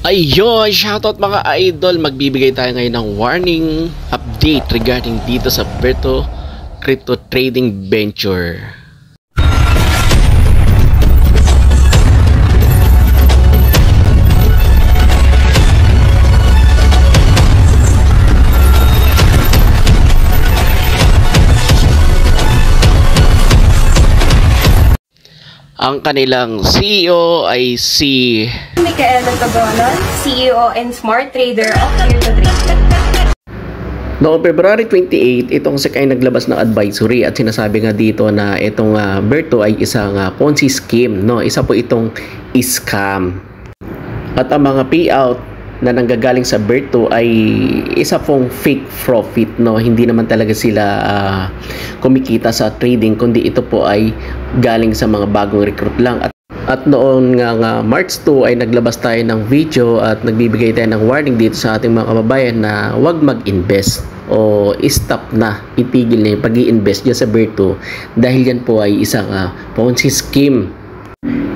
Ayun, shoutout mga idol. Magbibigay tayo ngayon ng warning update regarding dito sa Berto Crypto Trading Venture. Ang kanilang CEO ay si Micaela Tagonon, CEO and Smart Trader of Crypto Trade. Noong February 28, itong SEC ay naglabas ng advisory at sinasabi nga dito na itong uh, Berto ay isang uh, Ponzi scheme. No? Isa po itong scam. At ang mga payout na nanggagaling sa Berto ay isa pong fake profit no? Hindi naman talaga sila uh, kumikita sa trading kundi ito po ay galing sa mga bagong recruit lang. At at noon nga, nga March 2 ay naglabas tayo ng video at nagbibigay tayo ng warning dito sa ating mga kababayan na huwag mag-invest o stop na, itigil na yung pag invest dyan sa Berto dahil yan po ay isang uh, Ponzi scheme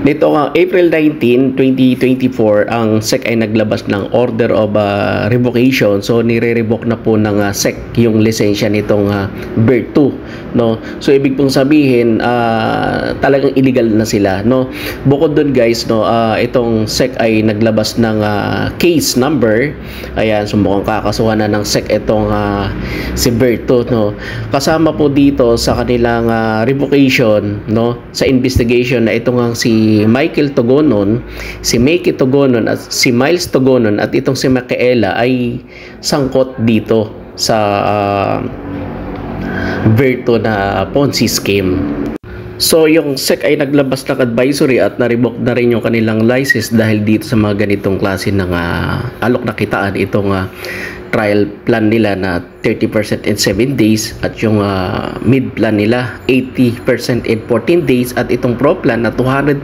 Nito nga April 19, 2024, ang SEC ay naglabas ng order of uh, revocation. So nire-revoke na po ng uh, SEC yung lisensya nitong uh, BERT 2, no. So ibig pong sabihin uh, talagang illegal na sila, no. Bukod doon guys, no, uh, itong SEC ay naglabas ng uh, case number. Ayan, so mukhang kakasuhan na ng SEC itong uh, si BERT 2, no. Kasama po dito sa kanilang uh, revocation, no, sa investigation na itong si Michael Togonon, si Makey Togonon at si Miles Togonon at itong si Micaela ay sangkot dito sa uh, Verto na Ponzi scheme. So yung SEC ay naglabas ng advisory at na-revoke na rin yung kanilang license dahil dito sa mga ganitong klase ng uh, alok na kitaan itong uh, trial plan nila na 30% in 7 days at yung uh, mid plan nila 80% in 14 days at itong pro plan na 200%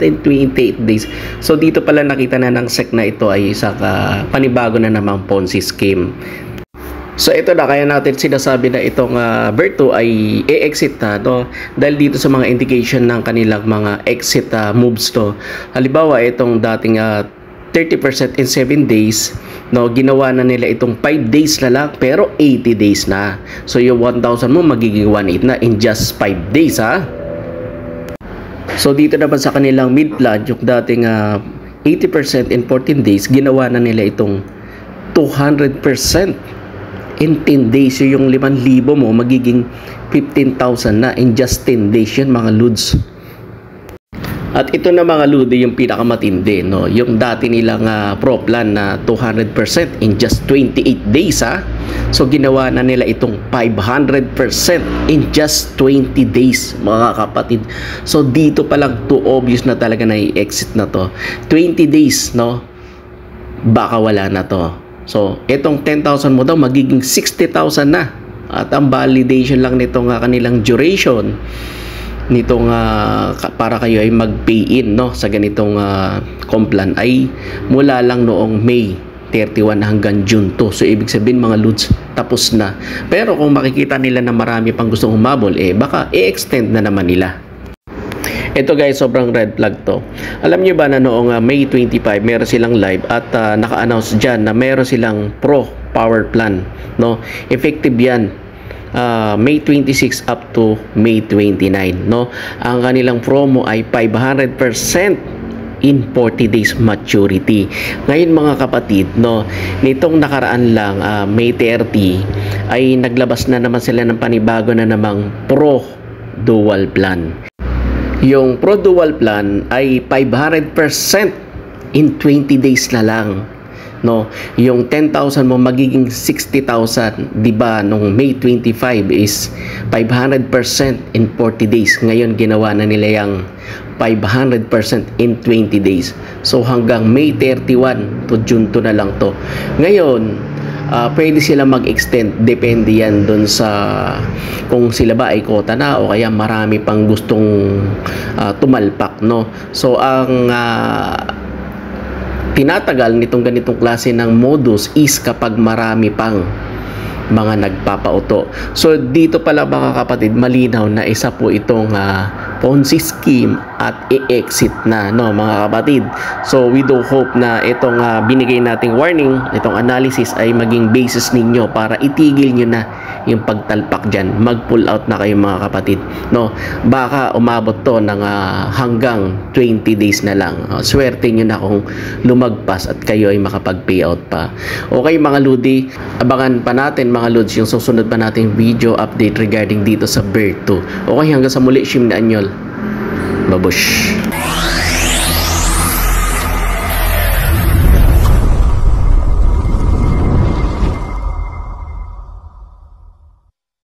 in 28 days. So dito pala nakita na ng SEC na ito ay isang uh, panibago na namang Ponzi scheme. So ito na kaya natin sinasabi na itong uh, Berto ay e-exit na no dahil dito sa mga indication ng kanilang mga exit uh, moves to. Halimbawa itong dating uh, 30% in 7 days no ginawa na nila itong 5 days na lang pero 80 days na. So yung 1,000 mo magiging 1,800 na in just 5 days ha. So dito naman sa kanilang mid plan yung dating uh, 80% in 14 days ginawa na nila itong 200% in 10 days yung 5,000 mo magiging 15,000 na in just 10 days yun mga ludes. At ito na mga ludi yung pinakamatindi no? Yung dati nilang uh, pro plan na 200% in just 28 days ha? So ginawa na nila itong 500% in just 20 days mga kapatid. So dito pa lang too obvious na talaga na i-exit na to. 20 days no? Baka wala na to So, itong 10,000 mo daw magiging 60,000 na. At ang validation lang nitong uh, kanilang duration nitong uh, para kayo ay mag-pay in no sa ganitong uh, complan ay mula lang noong May 31 hanggang June 2. So ibig sabihin mga loads tapos na. Pero kung makikita nila na marami pang gustong humabol eh baka i-extend na naman nila. Ito guys, sobrang red flag to. Alam niyo ba na noong uh, May 25, meron silang live at uh, naka-announce diyan na meron silang pro power plan, no? Effective 'yan uh, May 26 up to May 29 no ang kanilang promo ay 500% in 40 days maturity. Ngayon mga kapatid, no, nitong nakaraan lang uh, May 30 ay naglabas na naman sila ng panibago na namang Pro Dual Plan. Yung Pro Dual Plan ay 500% in 20 days na lang. No, yung 10,000 mo magiging 60,000, 'di ba? Nung May 25 is 500% in 40 days. Ngayon ginawa na nila yung 500% in 20 days. So hanggang May 31 to June 2 na lang to. Ngayon, uh, pwede sila mag-extend depende yan dun sa kung sila ba ay kota na o kaya marami pang gustong uh, tumalpak no so ang uh, tinatagal nitong ganitong klase ng modus is kapag marami pang mga nagpapauto. So dito pala mga kapatid, malinaw na isa po itong uh, Ponzi scheme at i-exit na no mga kapatid. So we do hope na itong ah, binigay nating warning, itong analysis ay maging basis ninyo para itigil nyo na yung pagtalpak dyan. Mag-pull out na kayo mga kapatid. No, baka umabot to ng ah, hanggang 20 days na lang. Oh, swerte nyo na kung lumagpas at kayo ay makapag-payout pa. Okay mga Ludi, abangan pa natin mga Lods yung susunod pa nating video update regarding dito sa Bear 2. Okay, hanggang sa muli, Shim na Anyol. Babush!